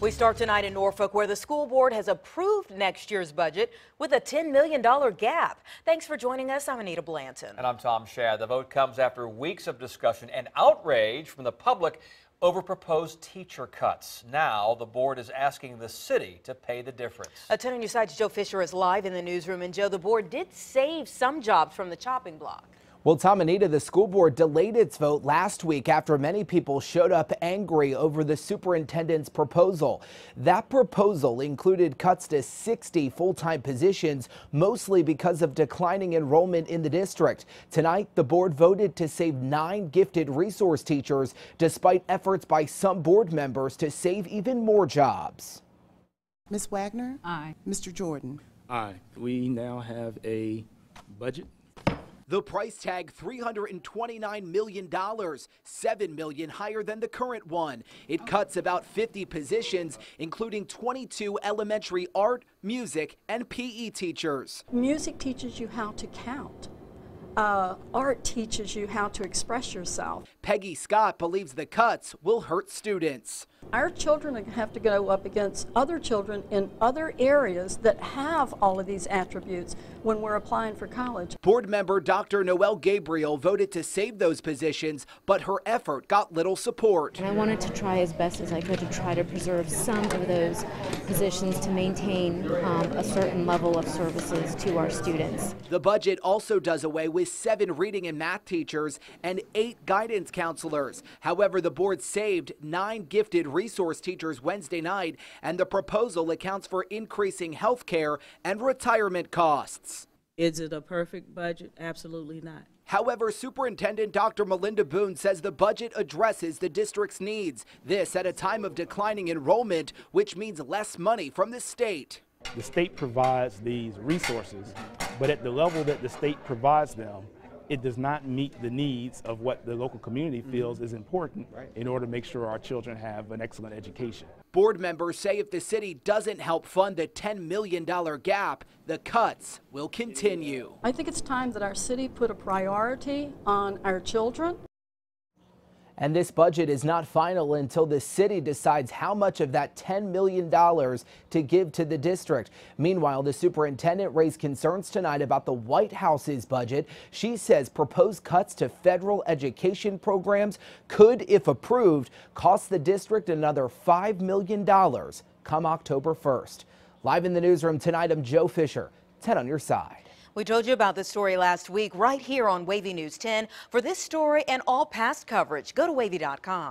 We start tonight in Norfolk, where the school board has approved next year's budget with a $10 million gap. Thanks for joining us. I'm Anita Blanton. And I'm Tom Schaad. The vote comes after weeks of discussion and outrage from the public over proposed teacher cuts. Now, the board is asking the city to pay the difference. A 10 on your side's Joe Fisher is live in the newsroom. And Joe, the board did save some jobs from the chopping block. Well, Tom Anita, the school board delayed its vote last week after many people showed up angry over the superintendent's proposal. That proposal included cuts to 60 full-time positions, mostly because of declining enrollment in the district. Tonight, the board voted to save nine gifted resource teachers, despite efforts by some board members to save even more jobs. Ms. Wagner? Aye. Mr. Jordan? Aye. We now have a budget the price tag $329 million, 7 million higher than the current one. It cuts about 50 positions, including 22 elementary art, music, and PE teachers. Music teaches you how to count. Uh, art teaches you how to express yourself. Peggy Scott believes the cuts will hurt students. Our children have to go up against other children in other areas that have all of these attributes when we're applying for college. Board member Dr. Noelle Gabriel voted to save those positions, but her effort got little support. And I wanted to try as best as I could to try to preserve some of those positions to maintain um, a certain level of services to our students. The budget also does away with seven reading and math teachers and eight guidance counselors. However, the board saved nine gifted resource teachers Wednesday night, and the proposal accounts for increasing health care and retirement costs. Is it a perfect budget? Absolutely not. However, Superintendent Dr. Melinda Boone says the budget addresses the district's needs. This at a time of declining enrollment, which means less money from the state. The state provides these resources, but at the level that the state provides them, it does not meet the needs of what the local community mm-hmm. feels is important right. in order to make sure our children have an excellent education. Board members say if the city doesn't help fund the $10 million gap, the cuts will continue. I think it's time that our city put a priority on our children and this budget is not final until the city decides how much of that $10 million to give to the district. Meanwhile, the superintendent raised concerns tonight about the White House's budget. She says proposed cuts to federal education programs could, if approved, cost the district another $5 million come October 1st. Live in the newsroom tonight, I'm Joe Fisher. 10 on your side. We told you about this story last week right here on Wavy News 10. For this story and all past coverage, go to wavy.com.